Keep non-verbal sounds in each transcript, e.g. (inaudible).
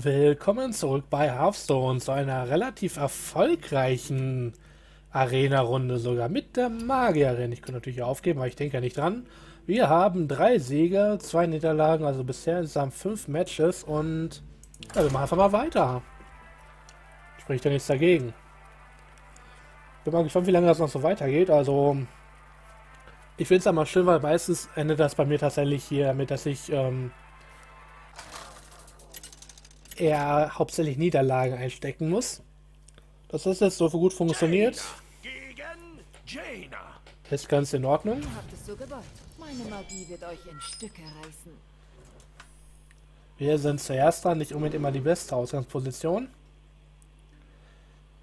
Willkommen zurück bei Hearthstone zu einer relativ erfolgreichen Arena-Runde, sogar mit der Magierin. Ich könnte natürlich aufgeben, aber ich denke ja nicht dran. Wir haben drei Siege, zwei Niederlagen, also bisher insgesamt fünf Matches und ja, wir machen einfach mal weiter. Spricht ja nichts dagegen. Bin mal gespannt, wie lange das noch so weitergeht. Also, ich finde es ja mal schön, weil meistens endet das bei mir tatsächlich hier damit, dass ich ähm, eher hauptsächlich Niederlagen einstecken muss. Das ist jetzt so gut funktioniert. Ist ganz in Ordnung. So. Wir sind zuerst dran, nicht unbedingt immer die beste Ausgangsposition.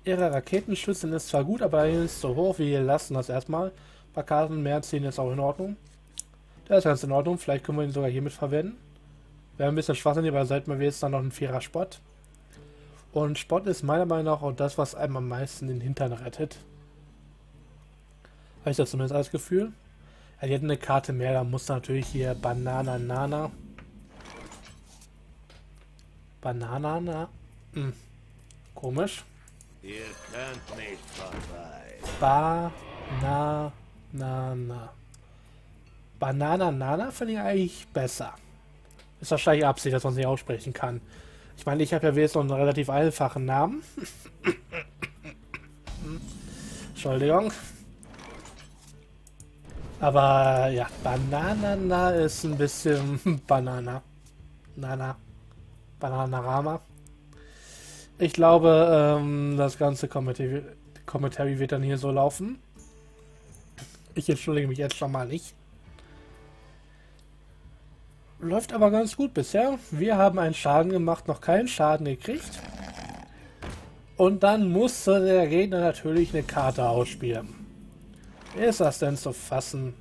Ihre Raketenschützen ist zwar gut, aber ist so hoch, wir lassen das erstmal. Ein paar Karten mehr ziehen ist auch in Ordnung. Der ist ganz in Ordnung, vielleicht können wir ihn sogar hiermit verwenden. Wäre ein bisschen schwachsinnig, aber seit wir jetzt dann noch ein vierer Spott. Und Spott ist meiner Meinung nach auch das, was einem am meisten den Hintern rettet. Habe ich das zumindest als Gefühl. Er ja, hat eine Karte mehr, da muss natürlich hier Banana Nana. Banana. Hm. Komisch. Ihr könnt nicht vorbei. Banana. Banana Nana finde ich eigentlich besser. Ist wahrscheinlich Absicht, dass man sie aussprechen kann. Ich meine, ich habe ja jetzt noch einen relativ einfachen Namen. (laughs) Entschuldigung. Aber ja, Bananana ist ein bisschen (laughs) Banana. Nana. Bananarama. Ich glaube, ähm, das ganze Commentary wird dann hier so laufen. Ich entschuldige mich jetzt schon mal nicht. Läuft aber ganz gut bisher. Wir haben einen Schaden gemacht, noch keinen Schaden gekriegt. Und dann musste der Gegner natürlich eine Karte ausspielen. Ist das denn zu fassen?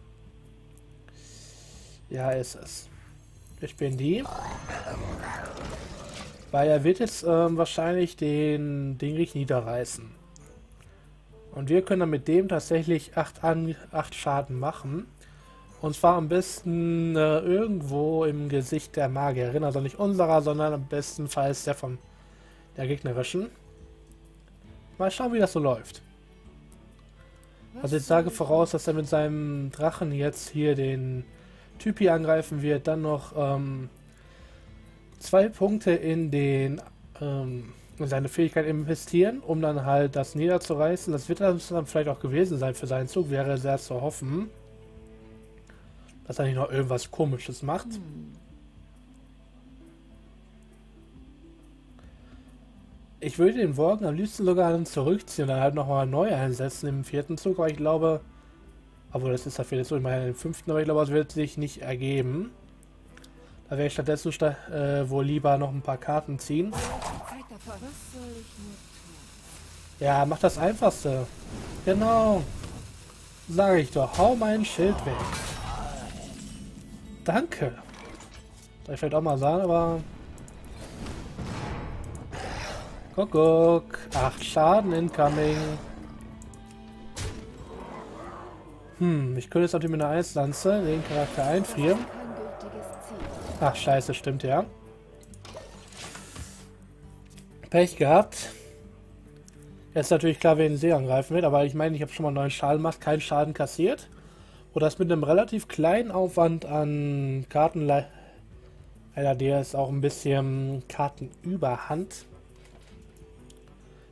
Ja, ist es. Ich bin die. Weil er wird jetzt ähm, wahrscheinlich den Dingrich niederreißen. Und wir können dann mit dem tatsächlich 8 Schaden machen. Und zwar am besten äh, irgendwo im Gesicht der Magierin. Also nicht unserer, sondern am bestenfalls der von der gegnerischen. Mal schauen, wie das so läuft. Also ich sage voraus, dass er mit seinem Drachen jetzt hier den Typi angreifen wird. Dann noch ähm, zwei Punkte in den ähm, in seine Fähigkeit investieren, um dann halt das niederzureißen. Das wird dann vielleicht auch gewesen sein für seinen Zug, wäre sehr zu hoffen dass er nicht noch irgendwas komisches macht. Ich würde den Worgen am liebsten sogar dann zurückziehen und dann halt nochmal neu einsetzen im vierten Zug, aber ich glaube, obwohl das ist dafür jetzt so, ich meine im fünften, aber ich glaube, es wird sich nicht ergeben. Da werde ich stattdessen statt, äh, wohl lieber noch ein paar Karten ziehen. Ja, mach das Einfachste. Genau. Sage ich doch, hau mein Schild weg. Danke. Soll ich vielleicht auch mal sagen, aber... Guck, guck. Acht Schaden incoming. Hm, ich könnte jetzt natürlich mit einer Eislanze den Charakter einfrieren. Ach, scheiße, stimmt ja. Pech gehabt. Jetzt natürlich klar, wer den See angreifen wird, aber ich meine, ich habe schon mal neuen Schaden gemacht, keinen Schaden kassiert. Oder das mit einem relativ kleinen Aufwand an Karten. Leider der ist auch ein bisschen Kartenüberhand.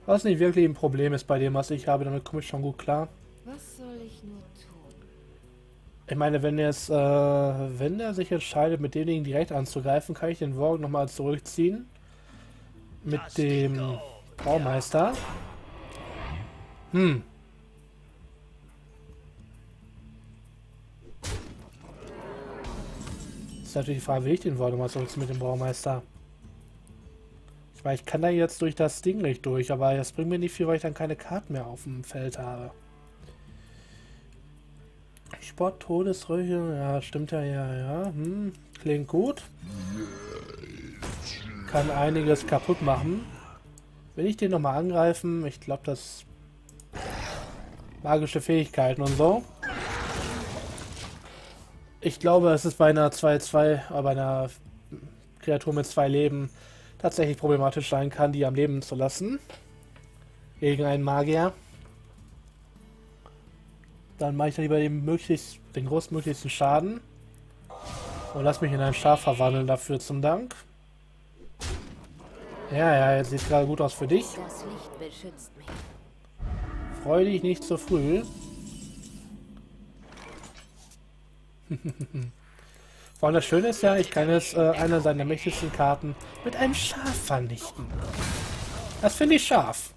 Was nicht wirklich ein Problem ist bei dem, was ich habe, damit komme ich schon gut klar. Was soll ich nur tun? Ich meine, wenn er es, äh, wenn er sich entscheidet, mit dem Ding direkt anzugreifen, kann ich den Worgen nochmal zurückziehen. Mit dem Baumeister. Hm. Ist natürlich die Frage, will ich den Voldemort zurück mit dem Baumeister? Ich meine, ich kann da jetzt durch das Ding nicht durch, aber das bringt mir nicht viel, weil ich dann keine Karten mehr auf dem Feld habe. Sport, Todesröche, ja, stimmt ja, ja, ja. Hm, klingt gut. Kann einiges kaputt machen. Will ich den nochmal angreifen? Ich glaube, das magische Fähigkeiten und so. Ich glaube, es ist bei einer 2-2, aber bei einer Kreatur mit zwei Leben tatsächlich problematisch sein kann, die am Leben zu lassen. Gegen einen Magier. Dann mache ich lieber den, möglichst, den größtmöglichsten Schaden. Und lass mich in ein Schaf verwandeln dafür zum Dank. Ja, ja, jetzt sieht gerade gut aus für dich. Das Licht beschützt mich. Freu dich nicht zu früh. (laughs) Vor allem das Schöne ist ja, ich kann jetzt äh, eine seiner mächtigsten Karten mit einem Schaf vernichten. Das finde ich scharf.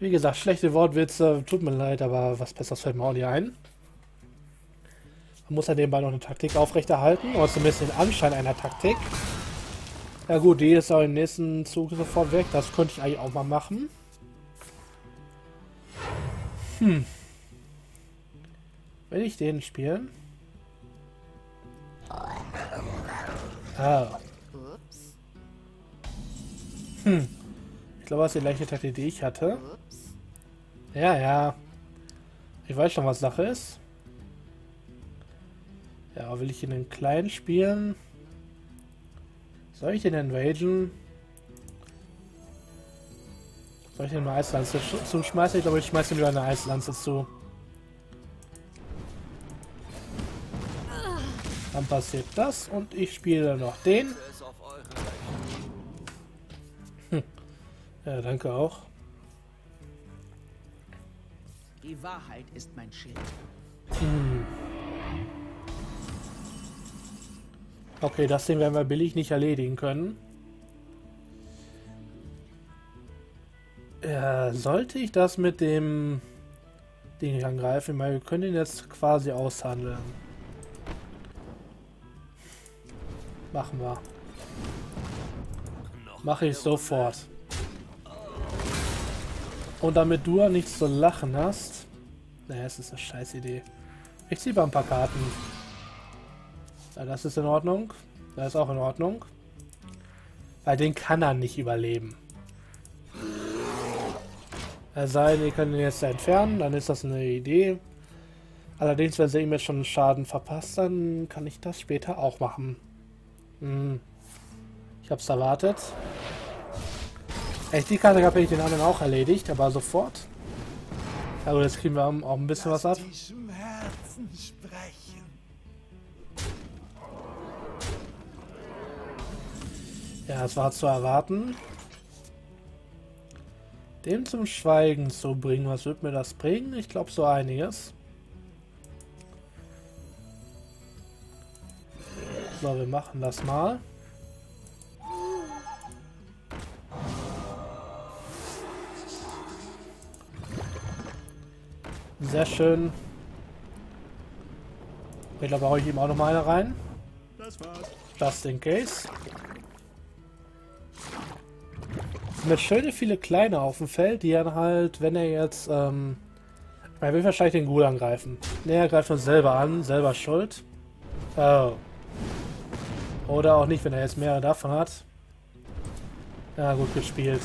Wie gesagt, schlechte Wortwitze, tut mir leid, aber was Besseres fällt mir auch nicht ein. Man muss ja nebenbei noch eine Taktik aufrechterhalten, oder zumindest den Anschein einer Taktik. Ja gut, die ist auch im nächsten Zug sofort weg, das könnte ich eigentlich auch mal machen. Hm. Will ich den spielen? Ah. Hm. Ich glaube, das ist die gleiche Taktik, die ich hatte. Ja, ja. Ich weiß schon, was Sache ist. Ja, will ich in den kleinen spielen? Soll ich den invaden? Soll ich den eine Eislanze zuschmeißen? Ich glaube, ich schmeiße ihm wieder eine Eislanze zu. Dann passiert das und ich spiele noch den. Hm. Ja, danke auch. Die Wahrheit ist mein Schild. Hm. Okay, das Ding werden wir billig nicht erledigen können. Ja, sollte ich das mit dem Ding angreifen? Weil wir können ihn jetzt quasi aushandeln. Machen wir. Mache ich sofort. Und damit du nichts zu lachen hast... Naja, es ist eine scheiß Idee. Ich ziehe mal ein paar Karten. Ja, das ist in Ordnung. Das ist auch in Ordnung. Weil den kann er nicht überleben. Er sei denn, ihr könnt ihn jetzt entfernen, dann ist das eine Idee. Allerdings, wenn sie ihm jetzt schon Schaden verpasst, dann kann ich das später auch machen. Hm. Ich hab's erwartet. Echt, die Karte habe ich den anderen auch erledigt, aber sofort. Aber jetzt kriegen wir auch ein bisschen was ab. Ja, es war zu erwarten. Dem zum Schweigen zu bringen, was wird mir das bringen? Ich glaube so einiges. So, wir machen das mal. Sehr schön. Ich glaube, ich ihm auch noch mal eine rein. Das war's. Just in case. mit schöne viele kleine auf dem Feld, die dann halt, wenn er jetzt, ähm, er will wahrscheinlich den Ghoul angreifen. Ne, er greift uns selber an, selber schuld. Oh. Oder auch nicht, wenn er jetzt mehrere davon hat. Ja, gut gespielt.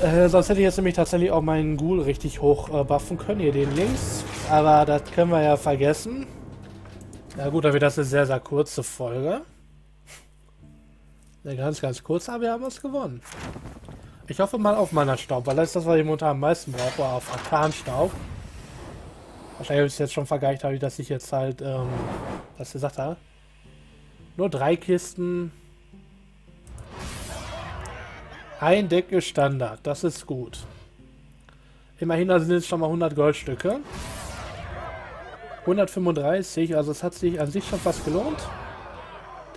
Äh, sonst hätte ich jetzt nämlich tatsächlich auch meinen Ghoul richtig hoch äh, buffen können, hier den links. Aber das können wir ja vergessen. Ja gut, dann wird das eine sehr, sehr kurze Folge. Ja, ganz, ganz kurz, aber wir haben was gewonnen. Ich hoffe mal auf meiner Staub, weil das ist das, was ich momentan am meisten brauche, auf Arkanstaub. Wahrscheinlich habe ich es jetzt schon vergleicht, habe ich, dass ich jetzt halt, ähm, was gesagt habe. Nur drei Kisten. Ein Deck ist Standard, das ist gut. Immerhin sind es schon mal 100 Goldstücke. 135, also es hat sich an sich schon fast gelohnt.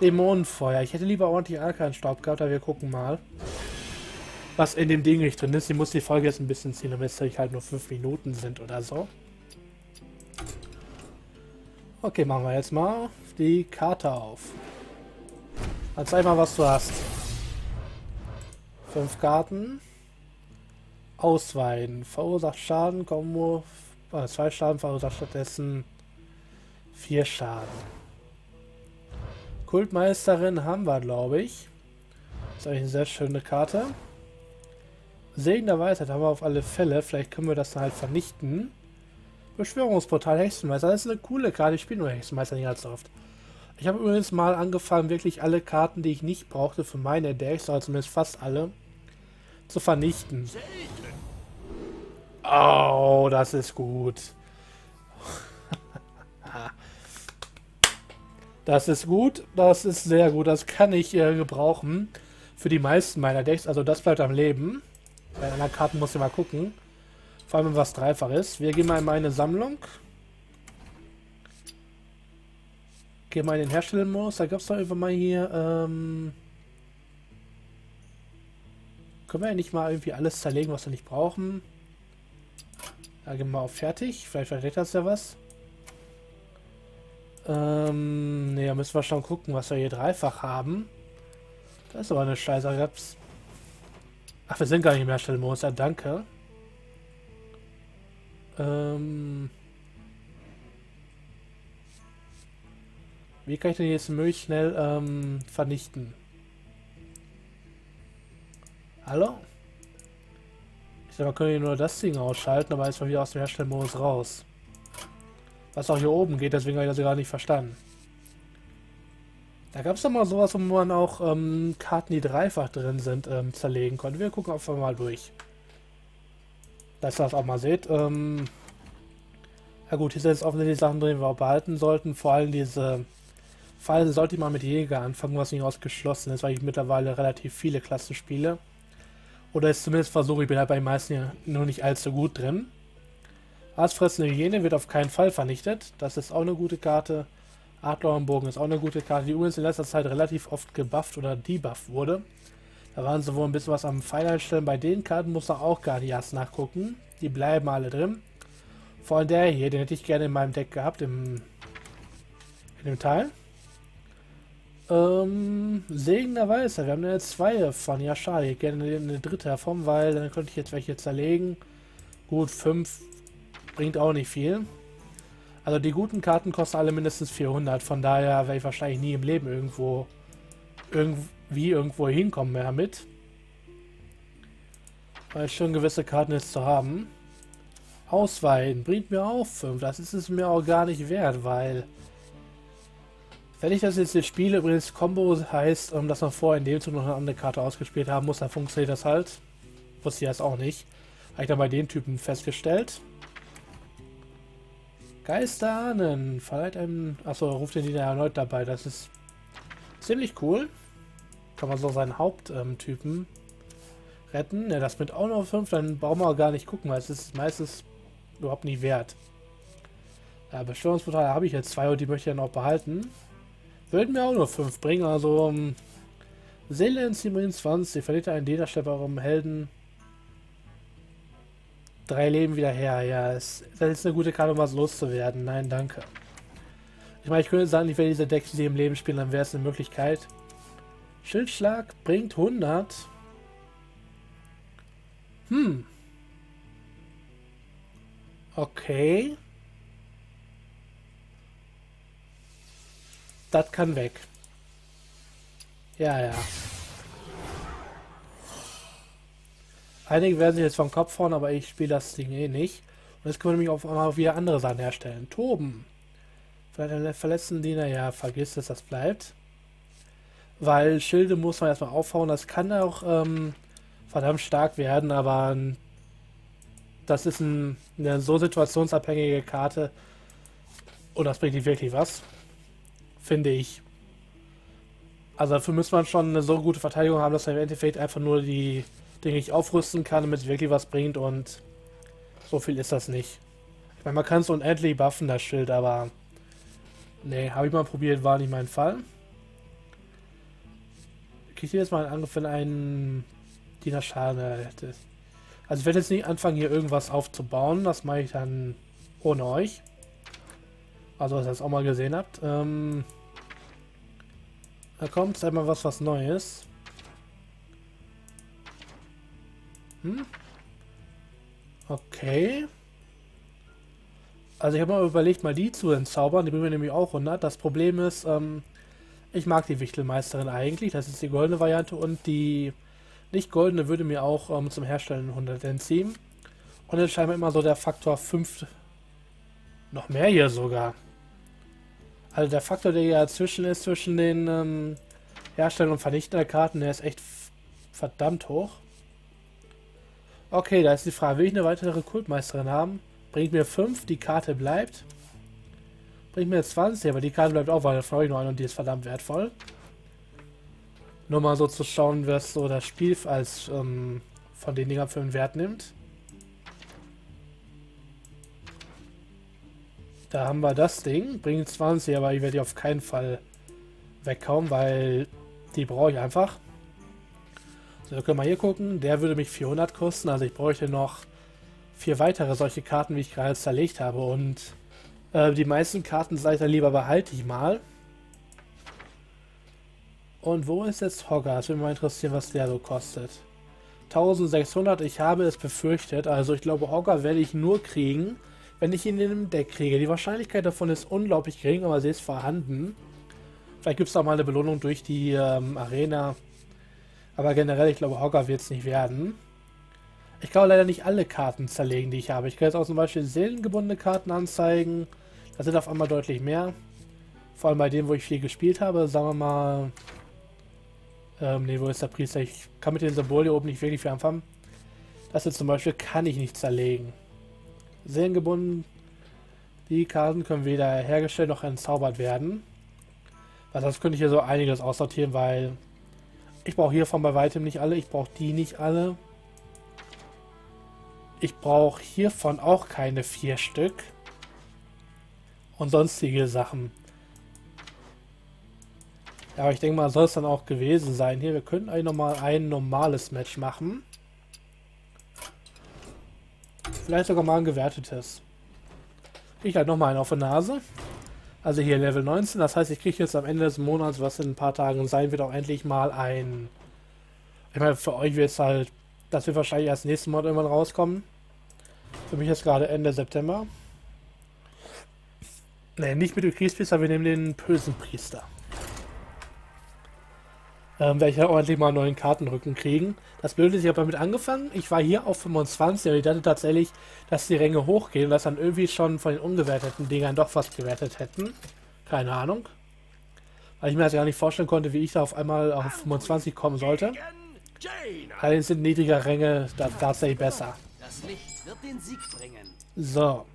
Dämonenfeuer. Ich hätte lieber ordentlich Arkan-Staub gehabt, aber wir gucken mal. Was in dem Ding nicht drin ist. Ich muss die Folge jetzt ein bisschen ziehen, damit es halt nur 5 Minuten sind oder so. Okay, machen wir jetzt mal die Karte auf. Dann zeig mal, was du hast. Fünf Karten. Ausweiten. Verursacht Schaden, Kombo. Äh, zwei Schaden verursacht stattdessen vier Schaden. Kultmeisterin haben wir, glaube ich. Das ist eigentlich eine sehr schöne Karte. Segen der Weisheit haben wir auf alle Fälle. Vielleicht können wir das dann halt vernichten. Beschwörungsportal Hexenmeister. Das ist eine coole Karte. Ich spiele nur Hexenmeister nicht allzu oft. Ich habe übrigens mal angefangen, wirklich alle Karten, die ich nicht brauchte für meine Decks, also zumindest fast alle, zu vernichten. Oh, das ist gut. (laughs) Das ist gut, das ist sehr gut, das kann ich äh, gebrauchen für die meisten meiner Decks. Also das bleibt am Leben. Bei anderen Karten muss ich mal gucken. Vor allem, was dreifach ist. Wir gehen mal in meine Sammlung. Gehen mal in den Herstellermodus. Da gab es doch irgendwann mal hier... Ähm können wir ja nicht mal irgendwie alles zerlegen, was wir nicht brauchen. Da gehen wir auf Fertig. Vielleicht versteht das ja was. Ähm, ne, da müssen wir schon gucken, was wir hier dreifach haben. Das ist aber eine Scheiße. Ach, wir sind gar nicht im Herstellmodus. Ja, danke. Ähm... Wie kann ich denn jetzt Milch schnell ähm, vernichten? Hallo? Ich sag, man könnte hier nur das Ding ausschalten, aber ist mal wieder aus dem Herstellmodus raus. Was auch hier oben geht, deswegen habe ich das gar nicht verstanden. Da gab es doch mal sowas, wo man auch ähm, Karten, die dreifach drin sind, ähm, zerlegen konnte. Wir gucken einfach mal durch. Dass ihr das auch mal seht. Ähm, ja gut, hier sind jetzt offensichtlich Sachen drin, die wir auch behalten sollten. Vor allem diese Fallen sollte ich mal mit Jäger anfangen, was nicht ausgeschlossen ist, weil ich mittlerweile relativ viele Klassen spiele. Oder es zumindest versuche, ich bin halt bei den meisten ja nur nicht allzu gut drin. Aasfressende Hyäne wird auf keinen Fall vernichtet. Das ist auch eine gute Karte. Adlerbogen ist auch eine gute Karte, die übrigens in letzter Zeit relativ oft gebufft oder debufft wurde. Da waren sie wohl ein bisschen was am Pfeil einstellen. Bei den Karten muss man auch Guardias nachgucken. Die bleiben alle drin. Vor allem der hier, den hätte ich gerne in meinem Deck gehabt, im, in dem Teil. Ähm, Segender Weißer, wir haben jetzt zwei von. Ja, schade, ich hätte gerne eine dritte davon, weil dann könnte ich jetzt welche zerlegen. Gut, fünf bringt auch nicht viel. Also die guten Karten kosten alle mindestens 400, von daher werde ich wahrscheinlich nie im Leben irgendwo irgendwie irgendwo hinkommen mehr mit. Weil schon gewisse Karten jetzt zu haben. Ausweiten bringt mir auch 5. Das ist es mir auch gar nicht wert, weil wenn ich das jetzt hier spiele, übrigens Combo heißt, ähm, dass man vorher in dem Zug noch eine andere Karte ausgespielt haben muss, dann funktioniert das halt. Wusste ich das auch nicht. Habe ich dann bei den Typen festgestellt. Geisterahnen. Verleiht einem... Achso, ruft den wieder erneut dabei. Das ist ziemlich cool. Kann man so seinen Haupttypen ähm, retten. Ja, das mit auch noch 5, dann brauchen wir gar nicht gucken, weil es ist meistens überhaupt nicht wert. Ja, Beschwörungsportale habe ich jetzt zwei und die möchte ich dann auch behalten. Würden mir auch nur 5 bringen, also um, ähm, Seele in 27, verliert einen Lederstepp eurem Helden Drei Leben wieder her, ja. das ist eine gute Karte, um was loszuwerden. Nein, danke. Ich meine, ich könnte sagen, ich werde diese Decks die im Leben spielen, dann wäre es eine Möglichkeit. Schildschlag bringt 100. Hm. Okay. Das kann weg. Ja, ja. Einige werden sich jetzt vom Kopf hauen, aber ich spiele das Ding eh nicht. Und jetzt können wir nämlich auf einmal wieder andere Sachen herstellen. Toben. Vielleicht einen verletzten Diener, ja, vergiss es, das bleibt. Weil Schilde muss man erstmal aufhauen. Das kann auch ähm, verdammt stark werden, aber das ist ein, eine so situationsabhängige Karte. Und das bringt nicht wirklich was. Finde ich. Also dafür muss man schon eine so gute Verteidigung haben, dass er im Endeffekt einfach nur die den ich aufrüsten kann, damit es wirklich was bringt und so viel ist das nicht. Ich meine, man kann es unendlich buffen, das Schild, aber nee, habe ich mal probiert, war nicht mein Fall. Kriege ich jetzt mal einen Angriff, wenn ein Diener Schaden hätte. Also ich werde jetzt nicht anfangen, hier irgendwas aufzubauen, das mache ich dann ohne euch. Also, was ihr das auch mal gesehen habt. Ähm, da kommt einmal was, was Neues. Hm? Okay. Also ich habe mal überlegt, mal die zu entzaubern. Die bringen mir nämlich auch 100. Das Problem ist, ähm, ich mag die Wichtelmeisterin eigentlich. Das ist die goldene Variante. Und die nicht goldene würde mir auch ähm, zum Herstellen 100 entziehen. Und jetzt scheinbar immer so der Faktor 5. Noch mehr hier sogar. Also der Faktor, der ja zwischen ist, zwischen den ähm, Herstellern und Vernichten Karten, der ist echt verdammt hoch. Okay, da ist die Frage, will ich eine weitere Kultmeisterin haben? Bringt mir 5, die Karte bleibt. Bringt mir 20, aber die Karte bleibt auch, weil da freue ich noch eine und die ist verdammt wertvoll. Nur mal so zu schauen, was so das Spiel als ähm, von den Dingern für einen Wert nimmt. Da haben wir das Ding. Bringt 20, aber ich werde die auf keinen Fall weghauen, weil die brauche ich einfach. So, können wir hier gucken. Der würde mich 400 kosten. Also ich bräuchte noch vier weitere solche Karten, wie ich gerade zerlegt habe. Und äh, die meisten Karten sage ich dann lieber behalte ich mal. Und wo ist jetzt Hogger? Es würde mich mal interessieren, was der so kostet. 1600, ich habe es befürchtet. Also ich glaube, Hogger werde ich nur kriegen, wenn ich ihn in einem Deck kriege. Die Wahrscheinlichkeit davon ist unglaublich gering, aber sie ist vorhanden. Vielleicht gibt es auch mal eine Belohnung durch die ähm, Arena. Aber generell, ich glaube, Hogger wird es nicht werden. Ich kann leider nicht alle Karten zerlegen, die ich habe. Ich kann jetzt auch zum Beispiel seelengebundene Karten anzeigen. Das sind auf einmal deutlich mehr. Vor allem bei denen, wo ich viel gespielt habe. Sagen wir mal... Ähm, ne, wo ist der Priester? Ich kann mit den Symbolen hier oben nicht wirklich viel anfangen. Das hier zum Beispiel kann ich nicht zerlegen seelengebunden. Die Karten können weder hergestellt noch entzaubert werden. Also das könnte ich hier so einiges aussortieren, weil ich brauche hiervon bei weitem nicht alle. Ich brauche die nicht alle. Ich brauche hiervon auch keine vier Stück. Und sonstige Sachen. Ja, aber ich denke mal, soll es dann auch gewesen sein. Hier, wir könnten eigentlich nochmal ein normales Match machen. Vielleicht sogar mal ein gewertetes. Ich halt nochmal einen auf der Nase. Also hier Level 19. Das heißt, ich kriege jetzt am Ende des Monats, was in ein paar Tagen sein wird, auch endlich mal ein... Ich meine, für euch wird es halt... Das wird wahrscheinlich erst nächsten Monat irgendwann rauskommen. Für mich ist gerade Ende September. Ne, nicht mit dem Kriegspriester, wir nehmen den bösen Priester ähm, werde ich ja ordentlich mal einen neuen Kartenrücken kriegen. Das Blöde ist, ich habe damit angefangen. Ich war hier auf 25 und ich dachte tatsächlich, dass die Ränge hochgehen und dass dann irgendwie schon von den ungewerteten Dingern doch was gewertet hätten. Keine Ahnung. Weil ich mir das gar nicht vorstellen konnte, wie ich da auf einmal auf 25 kommen sollte. Allerdings sind niedriger Ränge da tatsächlich besser. Das Licht den Sieg bringen. So.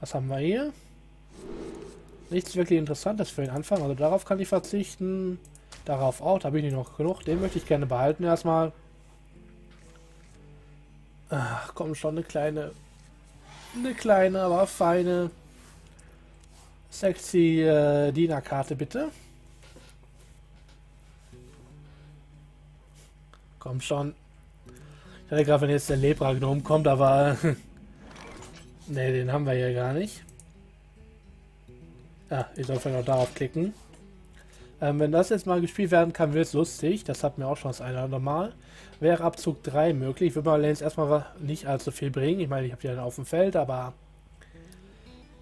Was haben wir hier? Nichts wirklich Interessantes für den Anfang. Also darauf kann ich verzichten. Darauf auch, da habe ich nicht noch genug. Den möchte ich gerne behalten erstmal. Ach, komm schon, eine kleine, eine kleine, aber feine, sexy äh, Dienerkarte bitte. Komm schon. Ich hatte gerade, wenn jetzt der Lepra-Gnome kommt, aber... (laughs) ne, den haben wir ja gar nicht. Ja, ich soll vielleicht noch darauf klicken. Ähm, wenn das jetzt mal gespielt werden kann, wird es lustig. Das hat mir auch schon das eine oder andere Mal. Wäre Abzug 3 möglich. Würde man allerdings erstmal nicht allzu viel bringen. Ich meine, ich habe die dann auf dem Feld, aber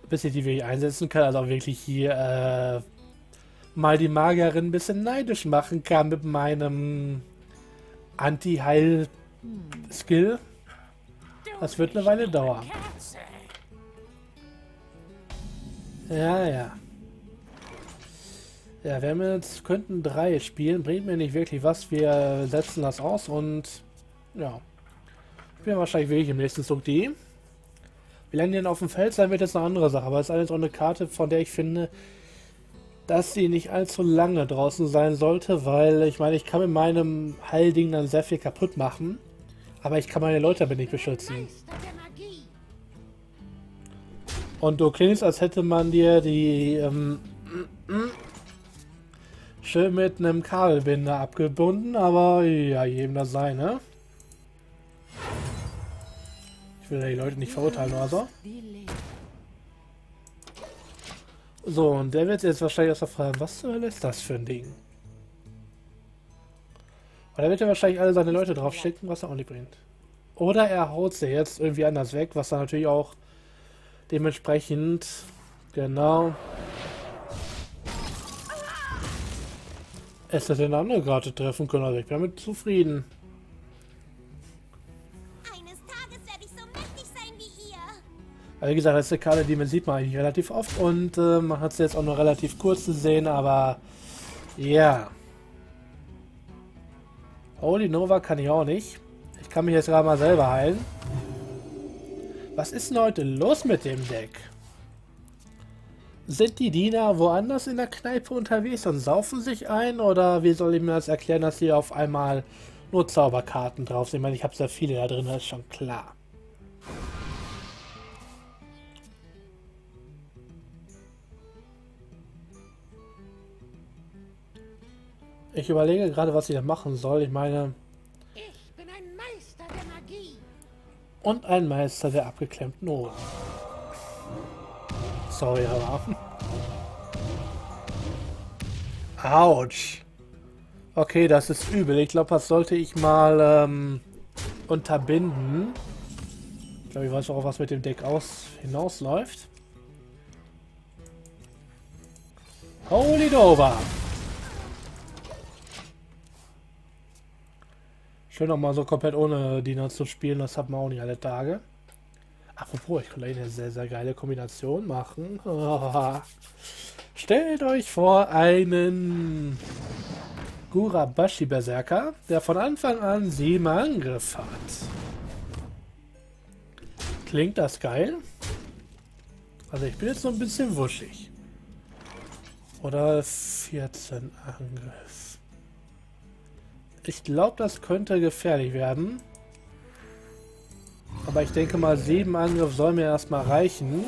bis ich die wirklich einsetzen kann, also auch wirklich hier äh, mal die Magerin ein bisschen neidisch machen kann mit meinem Anti-Heil-Skill. Das wird eine Weile dauern. Ja, ja. Ja, wir haben jetzt, könnten drei spielen, bringt mir nicht wirklich was. Wir setzen das aus und ja. Ich bin wahrscheinlich wirklich im nächsten Zug die. Wie lange die denn auf dem Feld sein wird, ist eine andere Sache. Aber es ist alles auch eine Karte, von der ich finde, dass sie nicht allzu lange draußen sein sollte, weil ich meine, ich kann mit meinem Heilding dann sehr viel kaputt machen. Aber ich kann meine Leute damit nicht beschützen. Und du klingst, als hätte man dir die ähm, Schön mit einem Kabelbinder abgebunden, aber ja, jedem das sein, ne? Ich will ja die Leute nicht verurteilen oder so. So, und der wird jetzt wahrscheinlich erstmal fragen, was zur Hölle ist das für ein Ding? Oder wird er wahrscheinlich alle seine Leute drauf schicken, was er auch nicht bringt. Oder er haut sie jetzt irgendwie anders weg, was dann natürlich auch dementsprechend, genau, Es hätte eine andere Karte treffen können, also ich bin damit zufrieden. Eines Tages werde ich so mächtig sein wie ihr. Aber wie gesagt, das ist eine Karte, die man sieht man eigentlich relativ oft und äh, man hat sie jetzt auch nur relativ kurz gesehen, aber ja. Holy Nova kann ich auch nicht. Ich kann mich jetzt gerade mal selber heilen. Was ist denn heute los mit dem Deck? Sind die Diener woanders in der Kneipe unterwegs und saufen sich ein? Oder wie soll ich mir das erklären, dass hier auf einmal nur Zauberkarten drauf sind? Ich meine, ich habe sehr viele da drin, das ist schon klar. Ich überlege gerade, was ich da machen soll. Ich meine... Ich bin ein Meister der Magie. Und ein Meister der abgeklemmten Ohren. Sorry, aber... Autsch. Okay, das ist übel. Ich glaube, das sollte ich mal ähm, unterbinden. Ich glaube, ich weiß auch, was mit dem Deck aus hinausläuft. Holy Dover! Schön auch mal so komplett ohne Diener zu spielen, das hat man auch nicht alle Tage. Apropos, ich könnte eine sehr, sehr geile Kombination machen. (laughs) Stellt euch vor einen Gurabashi Berserker, der von Anfang an sieben Angriff hat. Klingt das geil? Also ich bin jetzt so ein bisschen wuschig. Oder 14 Angriff. Ich glaube, das könnte gefährlich werden. Aber ich denke mal, sieben Angriff soll mir erstmal reichen.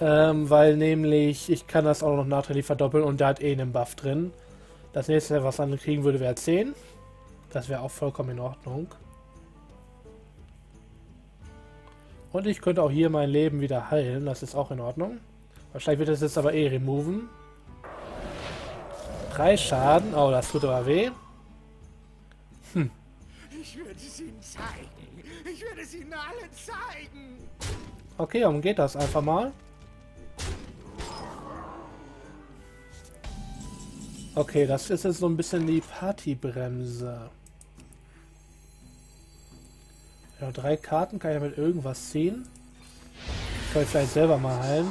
Ähm, weil nämlich, ich kann das auch noch nachträglich verdoppeln und der hat eh einen Buff drin. Das nächste, was er kriegen würde, wäre 10. Das wäre auch vollkommen in Ordnung. Und ich könnte auch hier mein Leben wieder heilen, das ist auch in Ordnung. Wahrscheinlich wird es jetzt aber eh removen. Drei Schaden. Oh, das tut aber weh. Hm. Ich würde es ihnen zeigen. Ich würde es ihnen alle zeigen. Okay, um geht das einfach mal. Okay, das ist jetzt so ein bisschen die Partybremse. Ja, drei Karten kann ich mit irgendwas ziehen. Kann ich vielleicht selber mal heilen.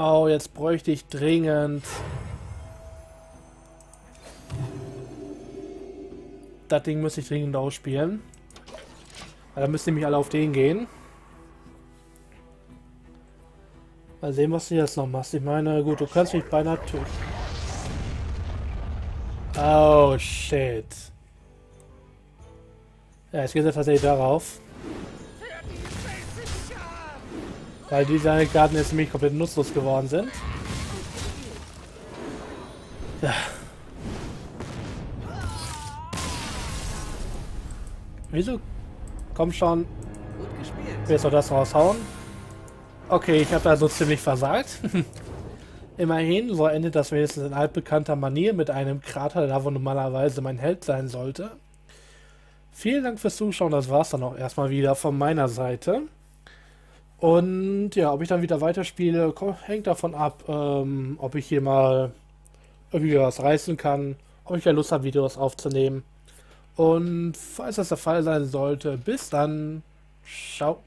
Oh, jetzt bräuchte ich dringend... Das Ding müsste ich dringend ausspielen. Weil dann müssen nämlich alle auf den gehen. Mal sehen, was du jetzt noch machst. Ich meine, gut, du kannst mich beinahe töten. Oh, shit. Ja, jetzt geht er tatsächlich darauf. Weil diese Karten jetzt nämlich komplett nutzlos geworden sind. Ja. Wieso? Komm schon. Willst du das raushauen? Okay, ich habe da so ziemlich versagt. (laughs) Immerhin, so endet das wenigstens in altbekannter Manier mit einem Krater, da wo normalerweise mein Held sein sollte. Vielen Dank fürs Zuschauen, das war's dann auch erstmal wieder von meiner Seite. Und ja, ob ich dann wieder weiterspiele, hängt davon ab, ähm, ob ich hier mal irgendwie was reißen kann, ob ich ja Lust habe, Videos aufzunehmen. Und falls das der Fall sein sollte, bis dann. Ciao.